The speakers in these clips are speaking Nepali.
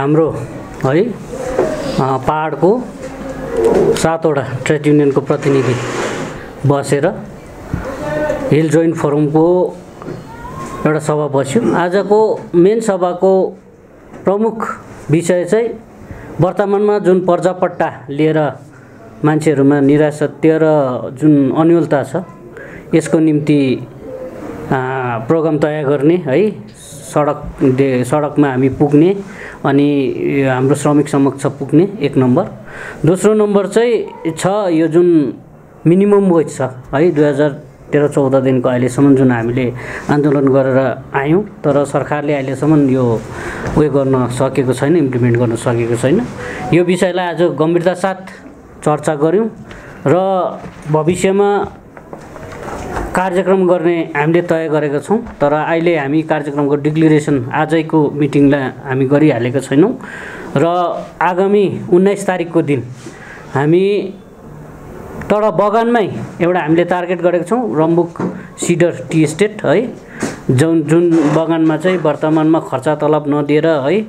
हाम्रो है पाहाडको सातवटा ट्रेड युनियनको प्रतिनिधि बसेर हिल जोइन्ट फोरमको एउटा सभा बस्यो। आजको मेन सभाको प्रमुख विषय चाहिँ वर्तमानमा जुन पर्जापट्टा लिएर मान्छेहरूमा निराशत्य र जुन अन्यलता छ यसको निम्ति प्रोग्राम तयार गर्ने है सडक सडकमा हामी पुग्ने अनि हाम्रो श्रमिक समक्ष पुग्ने एक नम्बर। दोस्रो नम्बर चाहिँ छ यो जुन मिनिमम वेज छ है दुई हजार तेह्र चौधदेखिको अहिलेसम्म जुन हामीले आन्दोलन गरेर आयौँ तर सरकारले अहिलेसम्म यो उयो गर्न सकेको छैन इम्प्लिमेन्ट गर्न सकेको छैन। यो विषयलाई आज गम्भीरता साथ चर्चा गऱ्यौँ र भविष्यमा कार्यक्रम गर्ने हामीले तय गरेका छौँ तर अहिले हामी कार्यक्रमको डिक्लेरेसन आजैको मिटिङलाई हामी गरिहालेका छैनौँ। र आगामी उन्नाइस तारिकको दिन हामी तर बगानमै एउटा हामीले टार्गेट गरेको छौँ रम्बुक सिडर टी एस्टेट है। जुन जुन बगानमा चाहिँ वर्तमानमा खर्च तलब नदिएर है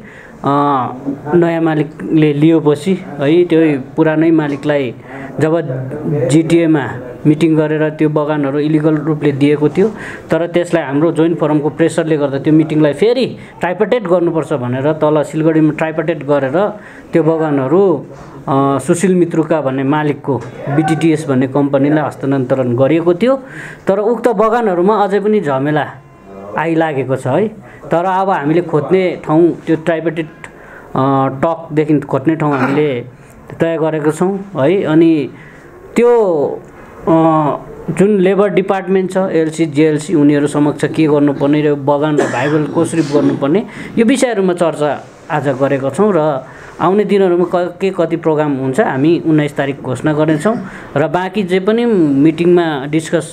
नयाँ मालिकले लिएपछि है त्यो पुरानै मालिकलाई जब जिटिएमा मिटिङ गरेर त्यो बगानहरू इलिगल रूपले दिएको थियो तर त्यसलाई हाम्रो जोइन्ट फोरमको प्रेसरले गर्दा त्यो मिटिङलाई फेरि ट्राइपटेट गर्नुपर्छ भनेर तल सिलगढीमा ट्राइपटेट गरेर त्यो बगानहरू सुशील मित्रुका भन्ने मालिकको बिटिटिएस भन्ने कम्पनीलाई हस्तान्तरण गरिएको थियो। तर उक्त बगानहरूमा अझै पनि झमेला आइलागेको छ है। तर अब हामीले खोज्ने ठाउँ त्यो ट्राइपेटेड टकदेखि खोज्ने ठाउँ हामीले तय गरेको छौँ है। अनि त्यो जुन लेबर डिपार्टमेन्ट छ एलसी जेएलसी उनीहरू समक्ष के गर्नुपर्ने र बगानलाई भाइबल कसरी गर्नुपर्ने यो विषयहरूमा चर्चा आज गरेका छौँ र आउने दिनहरूमा क कति प्रोग्राम हुन्छ हामी उन्नाइस तारिक घोषणा गर्नेछौँ र बाँकी जे पनि मिटिङमा डिस्कस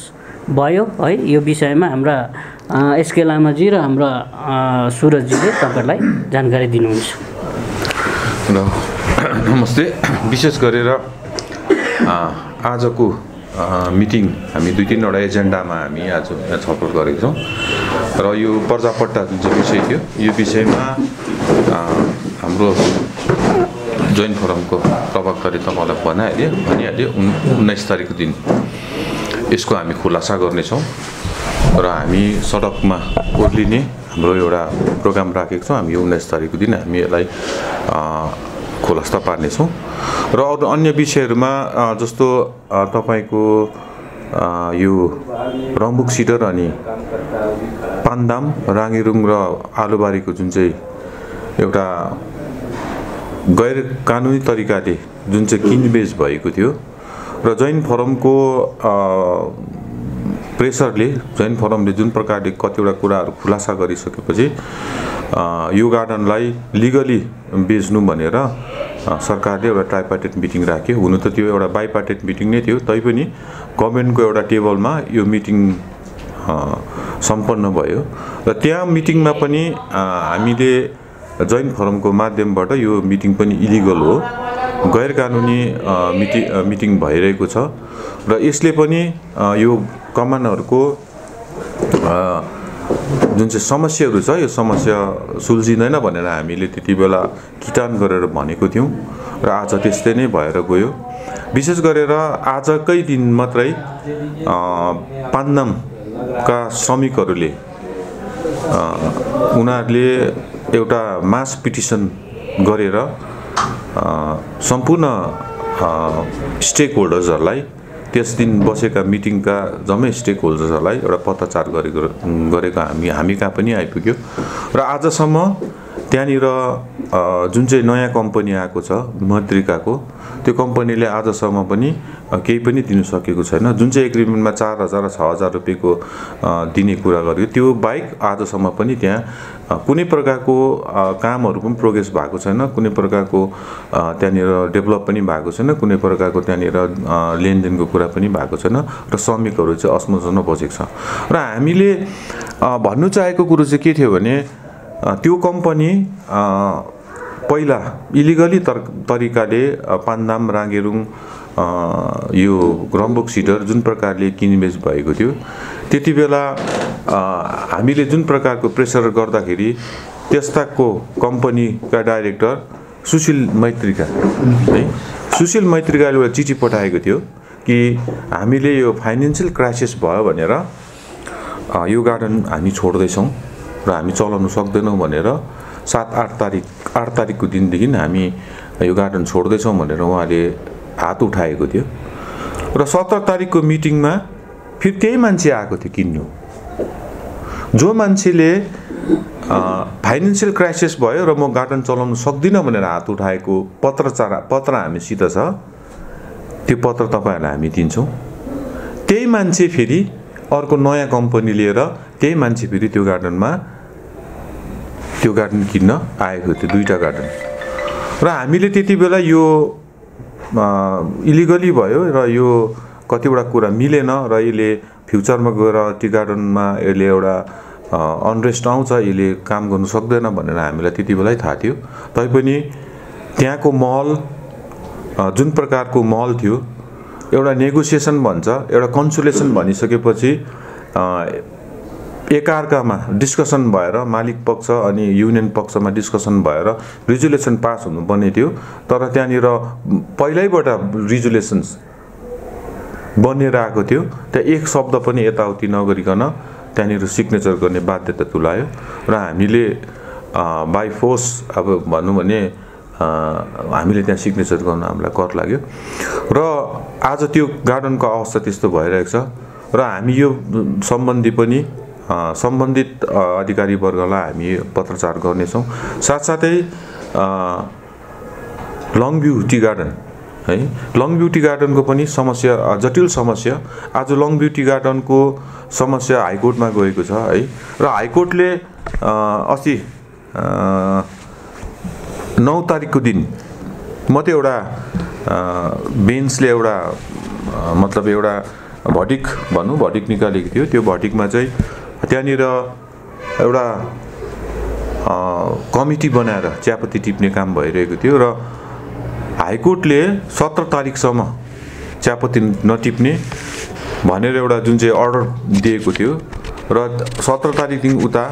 भयो है यो विषयमा हाम्रा एसके लामाजी र हाम्रा सुरजजीले तपाईँहरूलाई जानकारी दिनुहुन्छ। नमस्ते। विशेष गरेर आजको मिटिङ हामी दुई तिनवटा एजेन्डामा हामी आज छलफल गरेको छौँ। र यो पर्जापट्टा जुन चाहिँ विषय थियो यो विषयमा हाम्रो जोइन्ट फोरमको प्रवक्ताले तपाईँलाई भनिहाल्यो उन् उन्नाइस तारिकको दिन। यसको हामी खुलासा गर्नेछौँ। र हामी सडकमा ओर्लिने हाम्रो एउटा प्रोग्राम राखेको छौँ। हामी उन्नाइस तारिकको दिन हामी यसलाई खुलस्त पार्नेछौँ। र अरू अन्य विषयहरूमा जस्तो तपाईँको यो रम्बुक सिडर अनि पान्दाम राङिरुङ र आलुबारीको जुन चाहिँ एउटा गैर कानुनी तरिकाले जुन चाहिँ किनबेच भएको थियो र जोइन्ट फोरमको प्रेसरले जोइन्ट फोरमले जुन प्रकारले कतिवटा कुराहरू खुलासा गरिसकेपछि यो गार्डनलाई लिगली बेच्नु भनेर सरकारले एउटा ट्राइपार्टेट मिटिङ राख्यो। हुनु त त्यो एउटा बाइपार्टेट मिटिङ नै थियो। तैपनि गभर्मेन्टको एउटा टेबलमा यो मिटिङ सम्पन्न भयो। र त्यहाँ मिटिङमा पनि हामीले जोइन्ट फोरमको माध्यमबाट यो मिटिङ पनि इलिगल हो। गैर कानुनी मिटि मिटिङ भइरहेको छ। र यसले पनि यो कमानहरूको जुन चाहिँ समस्याहरू छ यो समस्या सुल्झिँदैन भनेर हामीले त्यति बेला किटान गरेर भनेको थियौँ र आज त्यस्तै नै भएर गयो। विशेष गरेर आजकै दिन मात्रै पान्दामका श्रमिकहरूले उनीहरूले एउटा मास पिटिसन गरेर सम्पूर्ण स्टेक होल्डर्सहरूलाई त्यस दिन बसेका मिटिङका जम्मै स्टेक होल्डर्सहरूलाई एउटा पत्रचार गरेको गरेको हामी हामी कहाँ पनि आइपुग्यो। र आजसम्म त्यहाँनिर जुन चाहिँ नयाँ कम्पनी आएको छ मत्रिकाको त्यो कम्पनीले आजसम्म पनि केही पनि दिनु सकेको छैन। जुन चाहिँ एग्रिमेन्टमा चार हजार छ हजार रुपियाँको दिने कुरा गर्यो त्यो बाहेक आजसम्म पनि त्यहाँ कुनै प्रकारको कामहरू पनि प्रोग्रेस भएको छैन। कुनै प्रकारको त्यहाँनिर डेभलप पनि भएको छैन। कुनै प्रकारको त्यहाँनिर लेनदेनको कुरा पनि भएको छैन र श्रमिकहरू चाहिँ असमोजमा बसेको छ। र हामीले भन्नु चाहेको कुरो चाहिँ के थियो भने त्यो कम्पनी पहिला इलिगली तर तरिकाले पान्दाम राँगेरुङ यो रम्बुक सिडर जुन प्रकारले किनबेच भएको थियो त्यति बेला हामीले जुन प्रकारको प्रेसर गर्दाखेरि त्यस्ताको कम्पनीका डाइरेक्टर सुशील मैत्रिका है? सुशील मैत्रिकाले एउटा चिठी पठाएको थियो कि हामीले यो फाइनेन्सियल क्राइसिस भयो भनेर यो गार्डन हामी छोड्दैछौँ। र हामी चलाउन सक्दैनौँ भनेर सात आठ तारिक आठ तारिकको दिनदेखि हामी यो गार्डन छोड्दैछौँ भनेर उहाँले हात उठाएको थियो। र सत्र तारिकको मिटिङमा फेरि त्यही मान्छे आएको थियो किन्नु। जो मान्छेले फाइनेन्सियल क्राइसिस भयो र म गार्डन चलाउन सक्दिनँ भनेर हात उठाएको पत्रचार पत्र हामीसित छ त्यो पत्र तपाईँहरूलाई हामी दिन्छौँ। त्यही मान्छे फेरि अर्को नयाँ कम्पनी लिएर त्यही मान्छे फेरि त्यो गार्डनमा त्यो गार्डन किन्न आएको थियो दुईवटा गार्डन। र हामीले त्यति बेला यो इलिगली भयो र यो कतिवटा कुरा मिलेन र यसले फ्युचरमा गएर टी गार्डनमा यसले एउटा अनरेस्ट आउँछ यसले काम गर्नु सक्दैन भनेर हामीलाई त्यति बेलै थाहा थियो। तैपनि त्यहाँको महल जुन प्रकारको महल थियो एउटा नेगोसिएसन भन्छ एउटा कन्सुलेसन भनिसकेपछि एकअर्कामा डिस्कसन भएर मालिक पक्ष अनि युनियन पक्षमा डिस्कसन भएर रिजुलेसन पास हुनुपर्ने थियो। तर त्यहाँनिर पहिल्यैबाट रिजुलेसन्स बनिएर आएको थियो। त्यहाँ एक शब्द पनि यताउति नगरिकन त्यहाँनिर सिग्नेचर गर्ने बाध्यता तुलायो। र हामीले बाई फोर्स अब भनौँ भने हामीले त्यहाँ सिग्नेचर गर्न हामीलाई कर लाग्यो। र आज त्यो गार्डनको अवस्था त्यस्तो भइरहेको छ। र हामी यो सम्बन्धी पनि सम्बन्धित अधिकारी वर्गलाई हामी पत्रचार गर्नेछौँ। साथसाथै अ, लङ भ्यू टी गार्डन है? लङ टी गार्डनको पनि समस्या जटिल समस्या। आज लङ टी गार्डनको समस्या हाइकोर्टमा गएको छ है? र हाइकोर्टले अस्ति नौ तारिकको दिन मात्रै एउटा अ, बेन्चले एउटा मतलब एउटा भटिक भनौँ भटिक निकालेको थियो। त्यो भटिकमा चाहिँ त्यहाँनिर एउटा कमिटी बनाएर चियापत्ती टिप्ने काम भइरहेको थियो र हाइकोर्टले सत्र तारिकसम्म चियापत्ती नटिप्ने भनेर एउटा जुन चाहिँ अर्डर दिएको थियो र सत्र तारिकदेखि उता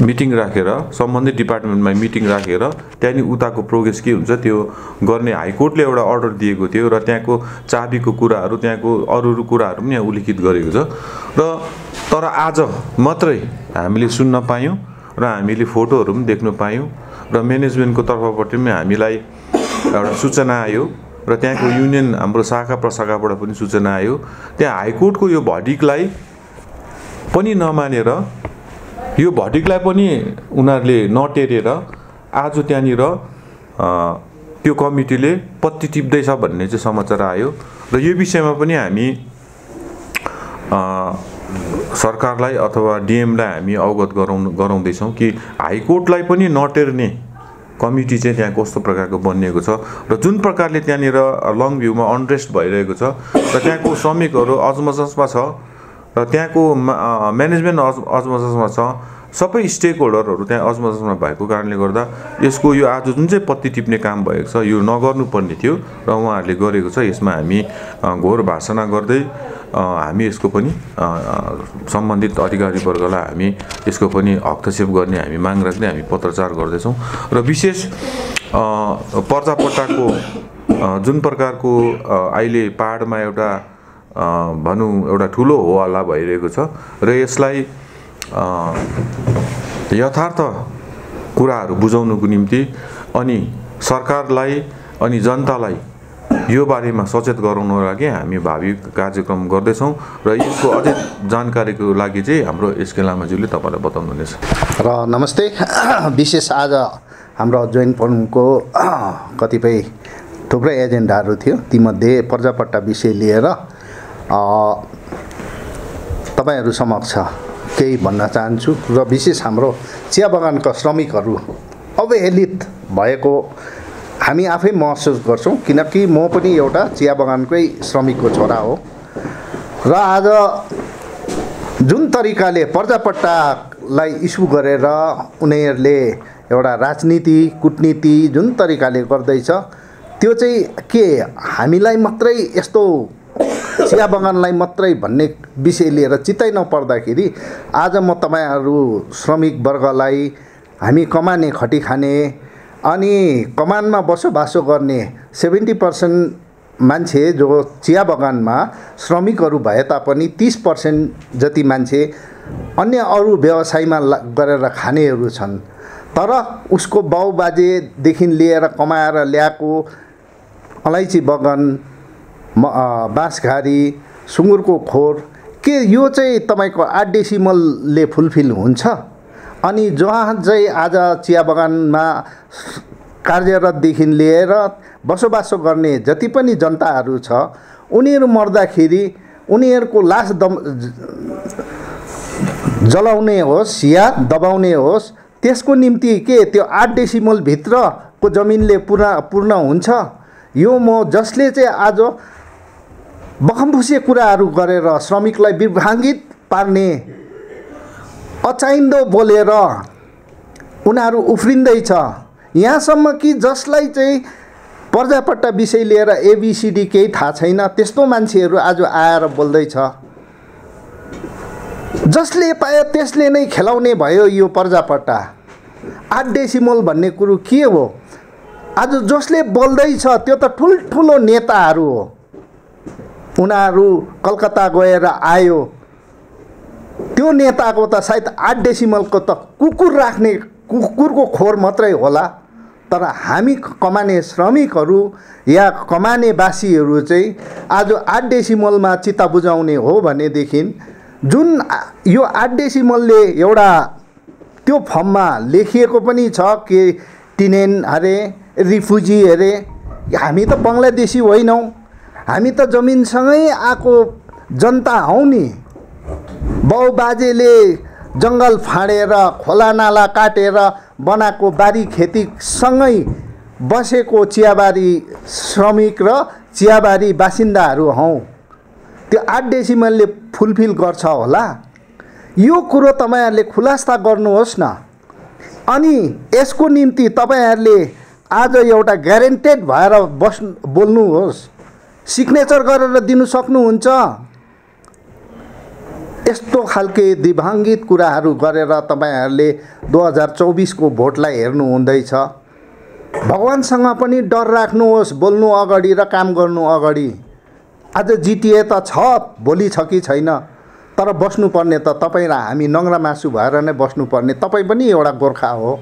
मिटिङ राखेर सम्बन्धित डिपार्टमेन्टमा मिटिङ राखेर त्यहाँदेखि उताको प्रोग्रेस के हुन्छ त्यो गर्ने हाइकोर्टले एउटा अर्डर दिएको थियो र त्यहाँको चाबीको कुराहरू त्यहाँको अरू अरू कुराहरू पनि यहाँ उल्लेखित गरेको छ। र तर आज मात्रै हामीले सुन्न पायौँ र हामीले फोटोहरू पनि देख्न पायौँ र म्यानेजमेन्टको तर्फबाट पनि हामीलाई एउटा सूचना आयो र त्यहाँको युनियन हाम्रो शाखा प्रशाखाबाट पनि सूचना आयो। त्यहाँ हाइकोर्टको यो भडिकलाई पनि नमानेर यो भटिकलाई पनि उनीहरूले नटेरेर आज त्यहाँनिर त्यो कमिटीले पत्ती टिप्दैछ भन्ने चाहिँ समाचार आयो। र यो विषयमा पनि हामी सरकारलाई अथवा डिएमलाई हामी अवगत गराउनु गराउँदैछौँ कि हाइकोर्टलाई पनि नटेर्ने कमिटी चाहिँ त्यहाँ कस्तो प्रकारको बनिएको छ र जुन प्रकारले त्यहाँनिर लङ भ्यूमा अनरेस्ट भइरहेको छ र त्यहाँको श्रमिकहरू अजमजसमा छ र त्यहाँको म्यानेजमेन्ट अज अजमजसमा छ सबै स्टेक होल्डरहरू त्यहाँ अजमजसमा भएको कारणले गर्दा यसको यो आज जुन चाहिँ पत्ती टिप्ने काम भएको छ यो नगर्नुपर्ने थियो र उहाँहरूले गरेको छ यसमा हामी घोर भाषणा गर्दै हामी यसको पनि सम्बन्धित अधिकारी वर्गलाई हामी यसको पनि हस्तक्षेप गर्ने हामी माग राख्दै हामी पत्रचार गर्दैछौँ र विशेष अ, जुन प्रकारको अहिले पाहाडमा एउटा भनौँ एउटा ठुलो हो हल्ला भइरहेको छ र यसलाई यथार्थ कुराहरू बुझाउनुको निम्ति अनि सरकारलाई अनि जनतालाई यो बारेमा सचेत गराउनको लागि हामी भावी कार्यक्रम गर्दैछौँ र यसको अझै जानकारीको लागि चाहिँ हाम्रो एसके लामाज्यूले तपाईँलाई बताउनुहुनेछ र नमस्ते। विशेष आज हाम्रो जोइन्ट फोरमको कतिपय थुप्रै एजेन्डाहरू थियो। तीमध्ये पर्जापट्टा विषय लिएर तपाईँहरू समक्ष केही भन्न चाहन्छु र विशेष हाम्रो चिया बगानका श्रमिकहरू अवहेलित भएको हामी आफै महसुस गर्छौँ किनकि म पनि एउटा चिया बगानकै श्रमिकको छोरा हो। र आज जुन तरिकाले पर्जापट्टालाई इस्यु गरेर उनीहरूले एउटा राजनीति कुटनीति जुन तरिकाले गर्दैछ त्यो चाहिँ के? हामीलाई मात्रै यस्तो चिया बगानलाई मात्रै भन्ने विषय लिएर चित्तै नपर्दाखेरि आज म तपाईँहरू श्रमिक वर्गलाई हामी कमाने खटी खाने अनि कमानमा बसोबासो गर्ने सेभेन्टी पर्सेन्ट मान्छे जो चिया बगानमा श्रमिकहरू भए तापनि तिस पर्सेन्ट जति मान्छे अन्य अरू व्यवसायमा गरेर खानेहरू छन्। तर उसको बाउबाजेदेखि लिएर कमाएर ल्याएको अलैँची बगान म बाँसघारी सुँगुरको खोर के यो चाहिँ तपाईँको आठ डेसिमलले फुलफिल हुन्छ? अनि जहाँ चाहिँ आज चिया बगानमा कार्यरतदेखि लिएर बसोबासो गर्ने जति पनि जनताहरू छ उनीहरू मर्दाखेरि उनीहरूको लास दम जलाउने होस् या दबाउने होस् त्यसको निम्ति के त्यो आठ डेसिमलभित्रको जमिनले पुरा पूर्ण हुन्छ? यो म जसले चाहिँ आज बखमफुसे कुराहरू गरेर श्रमिकलाई विभाङ्गित पार्ने अचाहिँदो बोलेर उनीहरू उफ्रिँदैछ। यहाँसम्म कि जसलाई चाहिँ पर्जापट्टा विषय लिएर एबिसिडी केही थाहा छैन त्यस्तो मान्छेहरू आज आएर बोल्दैछ। जसले पायो त्यसले नै खेलाउने भयो यो पर्जापट्टा। आठ भन्ने कुरो के हो? आज जसले बोल्दैछ त्यो त ठुल्ठुलो नेताहरू हो। उनीहरू कलकत्ता गएर आयो। त्यो नेताको त सायद आठ डेसिमलको त कुकुर राख्ने कुकुरको खोर मात्रै होला। तर हामी कमाने श्रमिकहरू या कमाने बासीहरू चाहिँ आज आठ डेसिमलमा चित्त बुझाउने हो भनेदेखि जुन यो आठ डेसिमलले एउटा त्यो फर्ममा लेखिएको पनि छ कि टिनेन अरे रिफ्युजी अरे हामी त बङ्गलादेशी होइनौँ। हामी त जमिनसँगै आएको जनता हौ नि। बाउ बाजेले जङ्गल फाँडेर खोला नाला काटेर बनाएको बारी खेतीसँगै बसेको चियाबारी श्रमिक र चियाबारी बासिन्दाहरू हौँ। त्यो आठ डेसिमलले फुलफिल गर्छ होला। यो कुरो तपाईँहरूले खुलासा गर्नुहोस् न। अनि यसको निम्ति तपाईँहरूले आज एउटा ग्यारेन्टेड भएर बस्नु बोल्नुहोस्। सिग्नेचर गरेर दिनु सक्नुहुन्छ। यस्तो खालके दिभाङ्गित कुराहरू गरेर तपाईँहरूले दुई हजार चौबिसको भोटलाई हेर्नु हुँदैछ। भगवान्सँग पनि डर राख्नुहोस् बोल्नु अगाडि र काम गर्नु अगाडि। आज जिटिए त छ भोलि छ कि छैन। तर बस्नुपर्ने त तपाईँ र हामी नङ्ग्रा मासु भएर नै बस्नुपर्ने। तपाईँ पनि एउटा गोर्खा हो।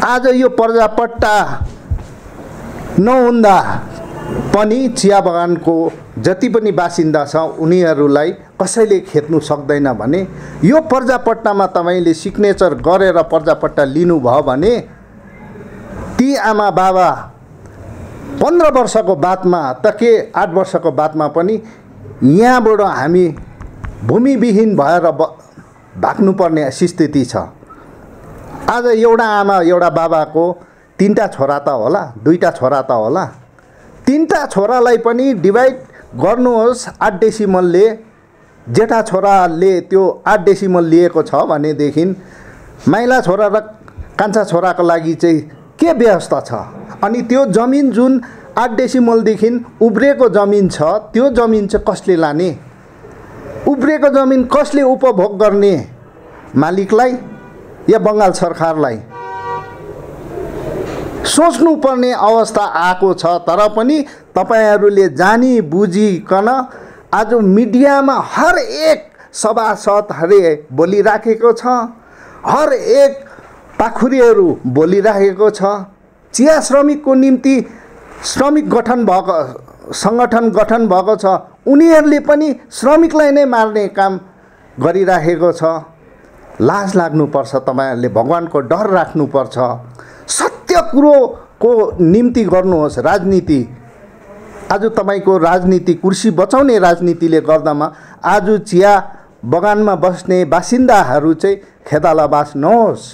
आज यो पर्जापट्टा नहुँदा पनि चिया बगानको जति पनि बासिन्दा छ उनीहरूलाई कसैले खेद्नु सक्दैन भने यो पर्जापट्टामा तपाईँले सिग्नेचर गरेर पर्जापट्टा लिनुभयो भने ती आमा बाबा पन्ध्र वर्षको बादमा त के आठ वर्षको बादमा पनि यहाँबाट हामी भूमिविहीन भएर ब भाग्नुपर्ने स्थिति छ। आज एउटा आमा एउटा बाबाको तिनवटा छोरा त होला दुईवटा छोरा त होला। तिनवटा छोरालाई पनि डिभाइड गर्नुहोस् आठ डेसिमलले। जेठा छोराले त्यो आठ डेसिमल लिएको छ भनेदेखि माइला छोरा र कान्छा छोराको लागि चाहिँ के व्यवस्था छ? अनि त्यो जमिन जुन आठ डेसिमलदेखि उब्रिएको जमिन छ त्यो जमिन चाहिँ कसले लाने? उब्रिएको जमिन कसले उपभोग गर्ने? मालिकलाई या बङ्गाल सरकारलाई? सोच्नुपर्ने अवस्था आएको छ तर पनि तपाईँहरूले जानी बुझिकन आज मिडियामा हर एक सभासदहरूले बोलिराखेको छ हर एक पाखुरीहरू बोलिराखेको छ। चिया श्रमिकको निम्ति श्रमिक गठन भएको सङ्गठन गठन भएको छ। उनीहरूले पनि श्रमिकलाई नै मार्ने काम गरिराखेको छ। लाज लाग्नुपर्छ तपाईँहरूले भगवान्को डर राख्नुपर्छ। सत्य कुरोको निम्ति गर्नुहोस् राजनीति। आज तपाईँको राजनीति कुर्सी बचाउने राजनीतिले गर्दामा आज चिया बगानमा बस्ने बासिन्दाहरू चाहिँ खेदालाबास नहोस्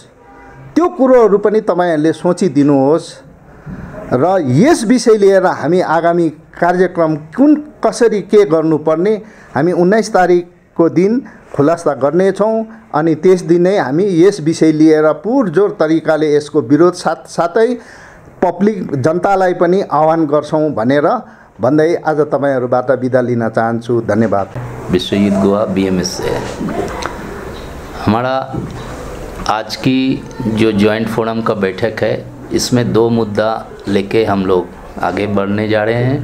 त्यो कुरोहरू पनि तपाईँहरूले सोचिदिनुहोस् र यस विषय लिएर हामी आगामी कार्यक्रम कुन कसरी के गर्नुपर्ने हामी उन्नाइस तारिकको दिन खुलासा गर्नेछौँ अनि त्यस दिनै हामी यस विषय लिएर पुरजोर तरिकाले यसको विरोध साथ साथै पब्लिक जनतालाई पनि आह्वान गर्छौँ भनेर भन्दै आज तपाईँहरूबाट बिदा लिन चाहन्छु। धन्यवाद। विश्वयुद्ध गोवा बीएमएस हमारा आज की जो जॉइंट फोरम का बैठक है इसमें दो मुद्दा लेके हम लोग आगे बढ़ने जा रहे हैं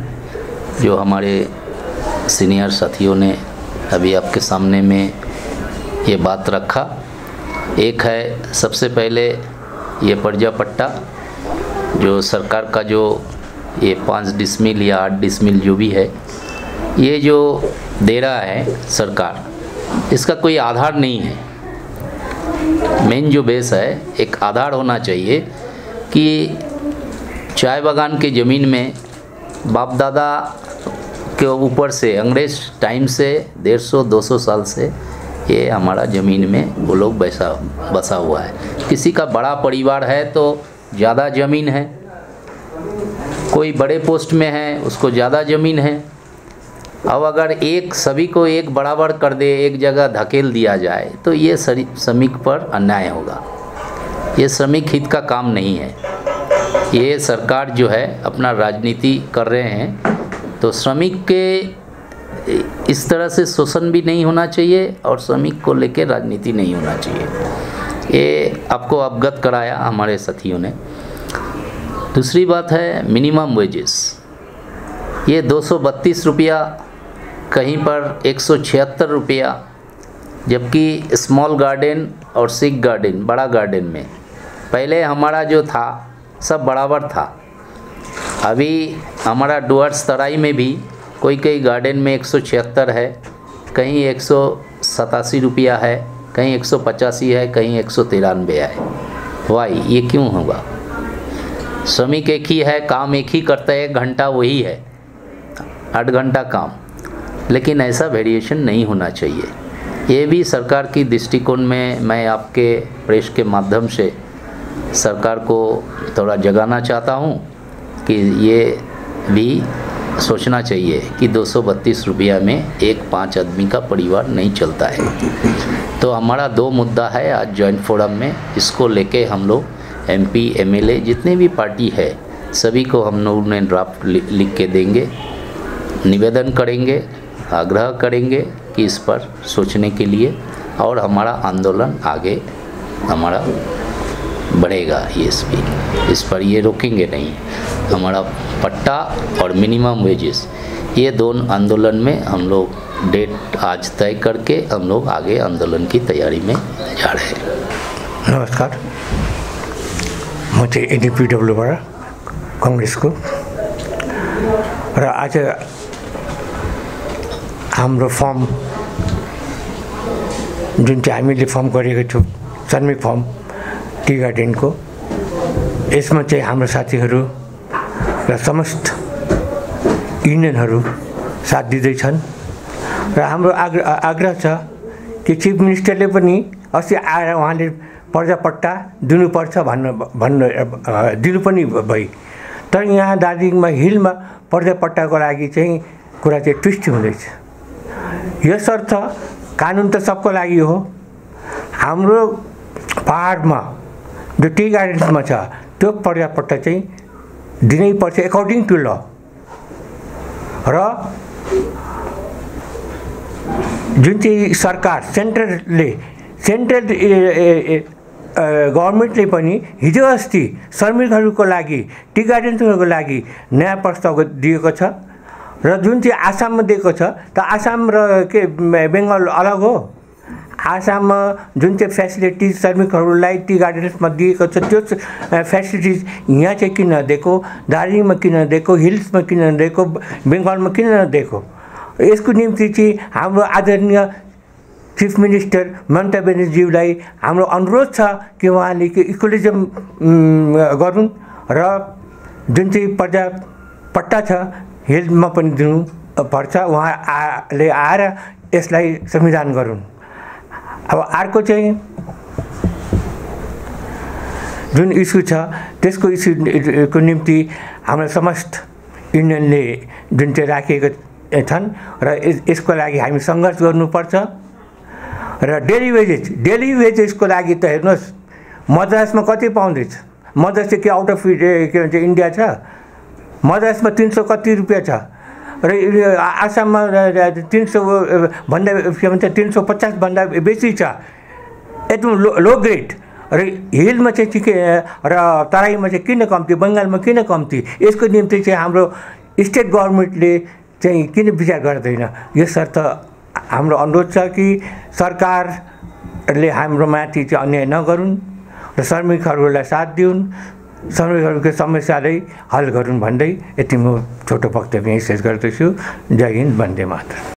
जो हमारे सीनियर साथियों ने अभी आपके सामने में ये बात रखा। एक है, सबसे पहले ये पर्जा पट्टा, जो सरकार का जो ये पाँच डिसमिल या आठ डिसमिल जो भी है, ये जो दे रहा है सरकार, इसका कोई आधार नहीं है। मेन जो बेस है, एक आधार होना चाहिए कि चाय बागान के ज़मीन में बाप दादा के ऊपर से, अंग्रेज़ टाइम से, डेढ़ सौ, दो सौ साल से ये हमारा ज़मीन में वो लोग बैसा, बसा हुआ है। किसी का बड़ा परिवार है तो ज़्यादा ज़मीन है। कोई बड़े पोस्ट में है, उसको ज़्यादा ज़मीन है। अब अगर एक, सभी को एक बराबर कर दे, एक जगह धकेल दिया जाए तो ये श्रमिक पर अन्याय होगा। ये श्रमिक हित का काम नहीं है। ये सरकार जो है, अपना राजनीति कर रहे हैं। तो श्रमिक के इस तरह से शोषण भी नहीं होना चाहिए और श्रमिक को लेकर राजनीति नहीं होना चाहिए। ये आपको अवगत कराया हमारे साथियों ने। दूसरी बात है मिनिमम वेजेस ये दो सौ बत्तीस रुपया कहीं पर एक सौ छिहत्तर रुपया, जबकि स्मॉल गार्डन और सिक गार्डन बड़ा गार्डन में। पहले हमारा जो था, सब बराबर था। अभी हमारा डुअर्स तराई में भी कोई कई गार्डन में एक सौ छिहत्तर है, कहीं एक सौ सतासी रुपया है, कहीं एक सौ पचासी है, कहीं एक सौ तिरानबे है। वाई ये क्यों होगा श्रमिक एक ही है, काम एक ही करता है घंटा वही है, आठ घंटा काम। लेकिन ऐसा वेरिएशन नहीं होना चाहिए। ये भी सरकार की दृष्टिकोण में मैं आपके प्रेस के माध्यम से सरकार को थोड़ा जगाना चाहता हूँ। कि ये भी सोचना चाहिए कि दो रुपया में एक पाँच आदमी का परिवार नहीं चलता है। तो हमारा दो मुद्दा है आज जॉइंट फोरम में। इसको लेके हम लोग एमपी एमएलए जितने भी पार्टी है, सभी को हम लोग ने ड्राफ्ट लिख के देंगे। निवेदन करेंगे, आग्रह करेंगे कि इस पर सोचने के लिए और हमारा आंदोलन आगे, हमारा बढ़ेगा ये पे इस पर ये रोकेंगे नहीं। हमारा पट्टा और मिनिमम वेजेस ये दोनों आंदोलन में हम लोग डेट आज तय करके हम लोग आगे आंदोलन की तैयारी में जा रहे हैं। नमस्कार। म चाहिँ एनडिपिडब्ल्यूबाट कङ्ग्रेसको र आज हाम्रो फर्म जुन चाहिँ हामीले फर्म गरेको फर्म टी गार्डनको। यसमा चाहिँ हाम्रो साथीहरू र समस्त युनियनहरू साथ दिँदैछन्। र हाम्रो आग्रह आग्रह छ कि चिफ मिनिस्टरले पनि अस्ति आएर उहाँले पर्जापट्टा दिनुपर्छ भन्नु भन्नु दिनु पनि भई। तर यहाँ दार्जिलिङमा हिलमा पर्जापट्टाको लागि चाहिँ कुरा चाहिँ ट्विस्ट हुँदैछ। यसर्थ कानुन त सबको लागि हो। हाम्रो पाहाडमा जो टी गार्डन्समा छ त्यो पर्यापट्टा चाहिँ दिनै पर्छ एकर्डिङ टु ल र जुन चाहिँ सरकार सेन्ट्रलले सेन्ट्रल गभर्मेन्टले पनि हिजो अस्ति श्रमिकहरूको लागि टी गार्डन्सहरूको लागि नयाँ प्रस्ताव दिएको छ र जुन चाहिँ आसाममा दिएको छ त आसाम र के बेङ्गल अलग हो। आसाममा जुन चाहिँ फेसिलिटिज श्रमिकहरूलाई टी गार्डन्समा दिएको छ त्यो फेसिलिटिज यहाँ चाहिँ किन दिएको दार्जिलिङमा किन दिएको हिल्समा किन दिएको बेङ्गलमा किन नदिएको? यसको निम्ति चाहिँ हाम्रो आदरणीय चिफ मिनिस्टर ममता ब्यानर्जीलाई हाम्रो अनुरोध छ कि उहाँले इक्वलिजम गरून् र जुन चाहिँ प्रजा पट्टा छ हेल्थमा पनि दिनु पर्छ। उहाँ आले आएर यसलाई संविधान गरून्। अब अर्को चाहिँ जुन इस्यु छ त्यसको इस्युको निम्ति हाम्रो समस्त युनियनले जुन चाहिँ राखिएको छन् र यस- यसको लागि हामी सङ्घर्ष गर्नुपर्छ र डेली वेजेस डेली वेजेसको लागि त हेर्नुहोस् मद्रासमा कति पाउँदैछ? मद्रास चाहिँ के आउट अफ के भन्छ इन्डिया छ? मद्रासमा तिन सौ कति रुपियाँ छ? र आसाममा तिन सौ भन्दा के भन्छ तिन सौ पचासभन्दा बेसी छ। एकदम लो लो ग्रेड र हिलमा चाहिँ ठिकै र तराईमा चाहिँ किन कम्ती बङ्गालमा किन कम्ती? यसको निम्ति चाहिँ हाम्रो स्टेट गभर्मेन्टले चाहिँ किन विचार गर्दैन? यसर्थ हाम्रो अनुरोध छ कि सरकारले हाम्रो माथि चाहिँ अन्याय नगरून् र श्रमिकहरूलाई साथ दिउन्। श्रमिकहरूको समस्यालाई हल गरून् भन्दै यति म छोटो वक्तव्य यहाँ शेष गर्दछु। जय हिन्द वन्दे मातरम्।